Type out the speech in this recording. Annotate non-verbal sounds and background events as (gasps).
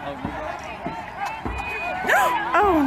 (gasps) oh.